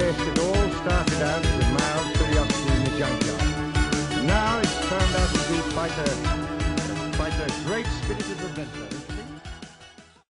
It all started out as a mild curiosity in the junkyard. Now it's turned out to be quite a, quite a great spirited adventure.